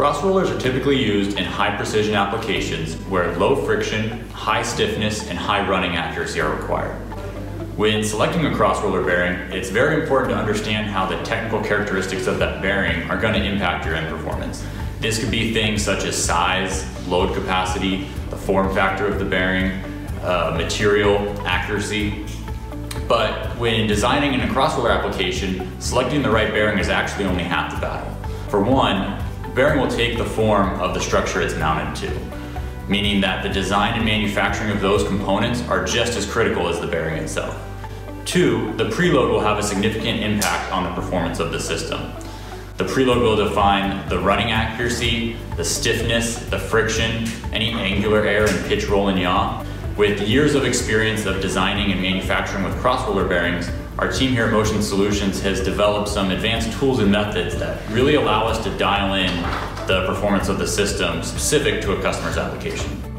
Cross rollers are typically used in high precision applications where low friction, high stiffness, and high running accuracy are required. When selecting a cross roller bearing, it's very important to understand how the technical characteristics of that bearing are going to impact your end performance. This could be things such as size, load capacity, the form factor of the bearing, uh, material, accuracy. But when designing in a cross roller application, selecting the right bearing is actually only half the battle. For one, bearing will take the form of the structure it's mounted to, meaning that the design and manufacturing of those components are just as critical as the bearing itself. Two, the preload will have a significant impact on the performance of the system. The preload will define the running accuracy, the stiffness, the friction, any angular error and pitch, roll, and yaw. With years of experience of designing and manufacturing with cross roller bearings, our team here at Motion Solutions has developed some advanced tools and methods that really allow us to dial in the performance of the system specific to a customer's application.